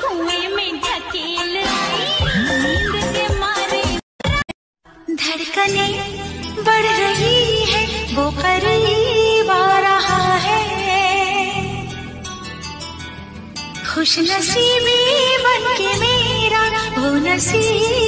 कुएँ में ढकेल नींद धड़कने बढ़ रही है, वो करीब आ रहा है। खुश नसीबी बन के मेरा वो नसीब